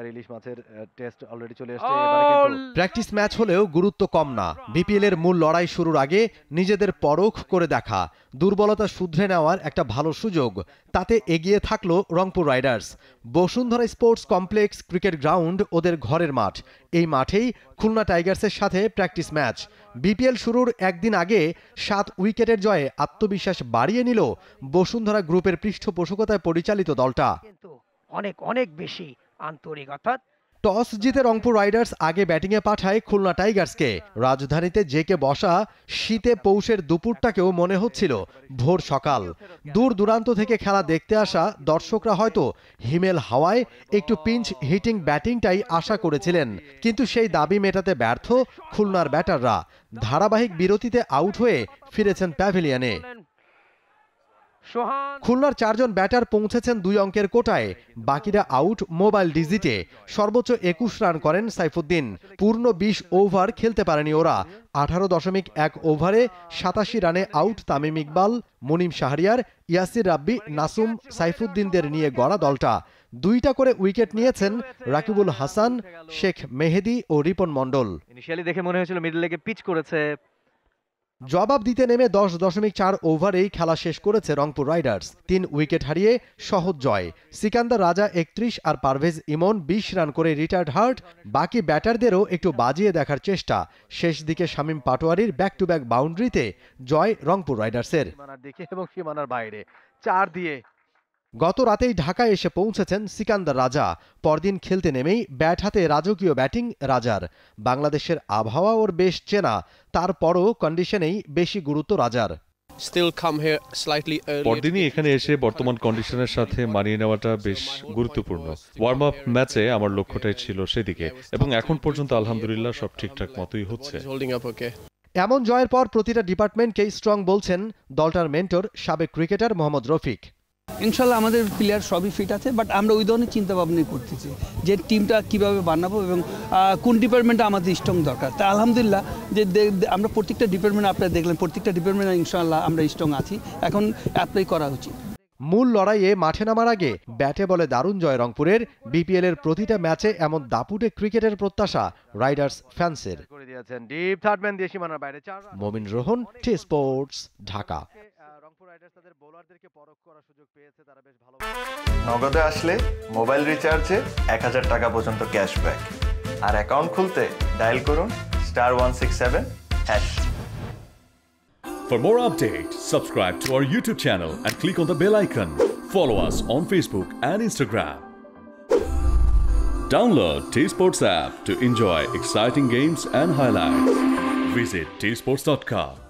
আর ইলিশ মাছের test already চলে এসেছে। প্র্যাকটিস ম্যাচ হলেও গুরুত্ব কম না। বিপিএল এর মূল লড়াই শুরুর আগে নিজেদের পরখ করে দেখা। দুর্বলতা শুধরে নেওয়ার একটা ভালো সুযোগ। তাতে এগিয়ে থাকল Rangpur Riders. Bashundhara sports complex cricket ground ওদের ঘরের মাঠ। এই মাঠেই খুলনা টাইগার্সের সাথে প্র্যাকটিস ম্যাচ বিপিএল শুরুর একদিন আগে সাত উইকেটের জয়ে আত্মবিশ্বাস বাড়িয়ে নিল বসুন্ধরা গ্রুপের পৃষ্ঠপোষকতায় পরিচালিত দলটা। অনেক অনেক বেশি আন্তরিক, অর্থাৎ টস জিতে রংপুর রাইডার্স আগে ব্যাটিংয়ে পাঠায় খুলনা টাইগার্সকে। রাজধানীতে জেকে বসা শীতে পৌষের দুপুরটাকেও মনে হচ্ছিল ভোর সকাল। দূর দূরান্ত থেকে খেলা দেখতে আসা দর্শকরা হয়তো হিমেল হাওয়ায় একটু পিঞ্চ হিটিং ব্যাটিংটাই আশা করেছিলেন। কিন্তু সেই দাবি মেটাতে ব্যর্থ খুলনার ব্যাটাররা। ধারাবাহিক বিরতিতে আউট হয়ে ফিরেছেন প্যাভিলিয়নে। খুলনার চারজন ব্যাটার পৌঁছেছেন দুই অঙ্কের কোটায়। বাকিরা আউট মোবাইল ডিজিটে। সর্বোচ্চ একুশ রান করেন সাইফুদ্দিন। পূর্ণ বিশ ওভার খেলতে পারেনি ওরা। আঠারো দশমিক এক ওভারে সাতাশি রানে আউট তামিম ইকবাল মুনিম শাহরিয়ার ইয়াসির রাব্বি নাসুম সাইফুদ্দিনদের নিয়ে গড়া দলটা। দুইটা করে উইকেট নিয়েছেন রাকিবুল হাসান শেখ মেহেদি ও রিপন মণ্ডল। ইনিশিয়ালি দেখে মনে হয়েছিল মিডল লেগে পিচ করেছে জবাব দিতে নেমে দশ দশমিক চার ওভারেই খেলা শেষ করেছে রংপুর রাইডার্স। তিন উইকেট হারিয়ে সহজ জয়। সিকান্দার রাজা একত্রিশ আর পারভেজ ইমন বিশ রান করে রিটায়ার্ড হার্ট। বাকি ব্যাটারদেরও একটু বাজিয়ে দেখার চেষ্টা। শেষ দিকে শামীম পাটোয়ারির ব্যাক টু ব্যাক বাউন্ডারিতে জয় রংপুর রাইডার্সের। এবং সীমানার বাইরে। চার দিয়ে গত রাতেই ঢাকায় এসে পৌঁছেছেন সিকান্দার রাজা। পরদিন খেলতে নেমেই ব্যাট হাতে রাজকীয় ব্যাটিং রাজার। বাংলাদেশের আবহাওয়া ওর বেশ চেনা তারপরও কন্ডিশনেই বেশি গুরুত্ব রাজার. পরদিনই এখানে এসে বর্তমান কন্ডিশনের সাথে মানিয়ে নেওয়াটা বেশ গুরুত্বপূর্ণ। ওয়ার্ম আপ ম্যাচে আমার লক্ষ্যটাই ছিল সেদিকে এবং এখন পর্যন্ত আলহামদুলিল্লাহ সব ঠিকঠাক মতোই হচ্ছে. এমন জয়ের পর প্রতিটা ডিপার্টমেন্টকেই স্ট্রং বলছেন দলটার মেন্টর সাবেক ক্রিকেটার মোহাম্মদ রফিক। ইনশাল্লাহ আমাদের প্লেয়ার সবই ফিট আছে বাট আমরা ওই ধরনের চিন্তা ভাবনাই করতেছি যে টিমটা কীভাবে বানাবো এবং কোন ডিপার্টমেন্টে আমাদের স্ট্রং দরকার। তা আলহামদুলিল্লাহ যে আমরা প্রত্যেকটা ডিপার্টমেন্ট আপনারা দেখলেন প্রত্যেকটা ডিপার্টমেন্টে ইনশাল্লাহ আমরা স্ট্রং আছি। এখন অ্যাপ্লাই করা উচিত। মূল লড়াইয়ে মাঠে নামার আগে ব্যাটে বলে দারুণ জয় রংপুরের বিপিএল এর প্রতিটা ম্যাচে এমন দাপুটে ক্রিকেটের প্রত্যাশা রাইডার্স ফ্যান্সের করে দিয়েছেন। ডিপ থার্ড ম্যান দিয়ে সীমানার বাইরে চার run Momin Rohan T sports Dhaka. Riders তাদের বোলারদেরকে পরখ করার সুযোগ পেয়েছে তারা বেশ ভালো নগদে আসলে মোবাইল রিচার্জে এক হাজার টাকা পর্যন্ত ক্যাশব্যাক আর অ্যাকাউন্ট খুলতে ডায়াল করুন star one six seven hash For more updates, subscribe to our YouTube channel and click on the bell icon. Follow us on Facebook and Instagram. Download T Sports app to enjoy exciting games and highlights. Visit tsports.com.